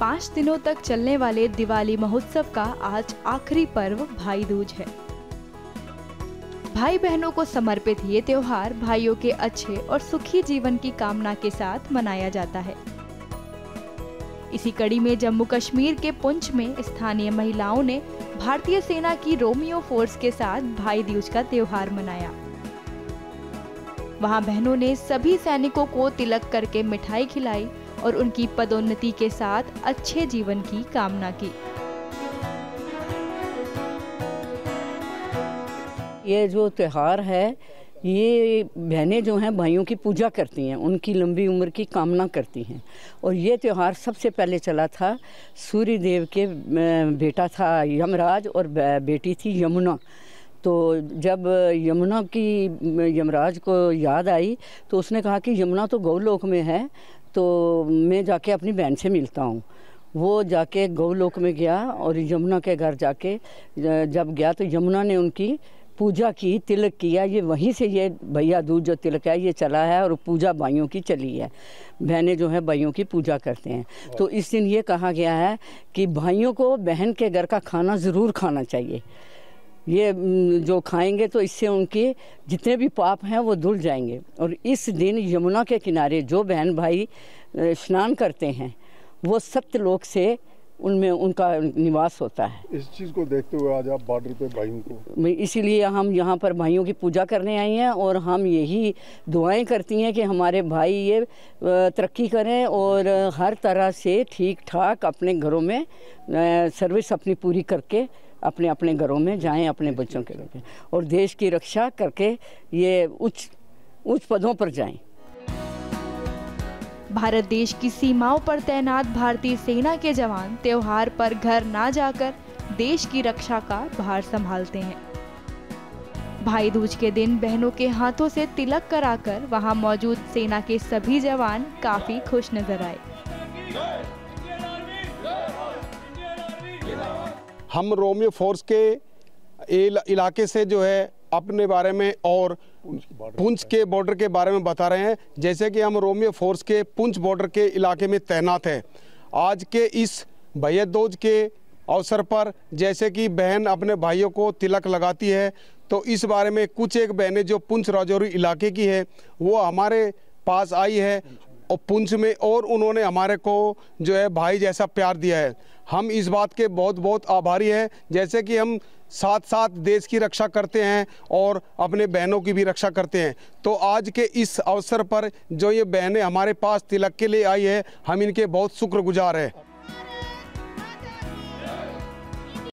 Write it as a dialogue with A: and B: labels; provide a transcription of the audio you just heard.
A: पाँच दिनों तक चलने वाले दिवाली महोत्सव का आज आखिरी पर्व भाई दूज है। भाई बहनों को समर्पित ये त्योहार भाइयों के अच्छे और सुखी जीवन की कामना के साथ मनाया जाता है। इसी कड़ी में जम्मू कश्मीर के पुंछ में स्थानीय महिलाओं ने भारतीय सेना की रोमियो फोर्स के साथ भाई दूज का त्योहार मनाया। वहाँ बहनों ने सभी सैनिकों को तिलक करके मिठाई खिलाई और उनकी पदोन्नति के साथ अच्छे जीवन की कामना की।
B: ये जो त्यौहार है, ये बहनें जो हैं, भाइयों की पूजा करती हैं, उनकी लंबी उम्र की कामना करती हैं। और ये त्यौहार सबसे पहले चला था सूर्य देव के बेटा था यमराज और बेटी थी यमुना। तो जब यमुना की, यमराज को याद आई तो उसने कहा कि यमुना तो गौलोक में है तो मैं जाके अपनी बहन से मिलता हूँ। वो जाके गौलोक में गया और यमुना के घर जाके जब गया तो यमुना ने उनकी पूजा की, तिलक किया। ये वहीं से ये भैया दूध जो तिलक है, ये चला है और पूजा भाइयों की चली है। बहनें जो है भाइयों की पूजा करते हैं। तो इस दिन ये कहा गया है कि भाइयों को बहन के घर का खाना ज़रूर खाना चाहिए। ये जो खाएँगे तो इससे उनके जितने भी पाप हैं वो धुल जाएँगे। और इस दिन यमुना के किनारे जो बहन भाई स्नान करते हैं वो सत्यलोक से उनमें उनका निवास होता है।
C: इस चीज़ को देखते हुए आज आप बॉर्डर पे भाइयों को
B: इसीलिए हम यहाँ पर भाइयों की पूजा करने आई हैं और हम यही दुआएँ करती हैं कि हमारे भाई ये तरक्की करें और हर तरह से ठीक ठाक अपने घरों में सर्विस अपनी पूरी करके अपने अपने घरों में जाएँ अपने बच्चों के लिए और देश की रक्षा करके ये उच्च उच्च पदों पर जाएँ।
A: भारत देश की सीमाओं पर तैनात भारतीय सेना के जवान त्योहार पर घर ना जाकर देश की रक्षा का भार संभालते हैं। भाई दूज के दिन बहनों के हाथों से तिलक कराकर वहाँ मौजूद सेना के सभी जवान काफ़ी खुश नज़र आए।
C: हम रोमियो फोर्स के इलाके से जो है अपने बारे में और पुंछ के बॉर्डर के बारे में बता रहे हैं। जैसे कि हम रोमियो फोर्स के पुंछ बॉर्डर के इलाके में तैनात हैं। आज के इस भैयादोज के अवसर पर जैसे कि बहन अपने भाइयों को तिलक लगाती है तो इस बारे में कुछ एक बहनें जो पुंछ राजौरी इलाके की है, वो हमारे पास आई है और पुंछ में और उन्होंने हमारे को जो है भाई जैसा प्यार दिया है। हम इस बात के बहुत बहुत आभारी हैं, जैसे कि हम साथ साथ देश की रक्षा करते हैं और अपने बहनों की भी रक्षा करते हैं। तो आज के इस अवसर पर जो ये बहनें हमारे पास तिलक के लिए आई है, हम इनके बहुत शुक्रगुजार हैं।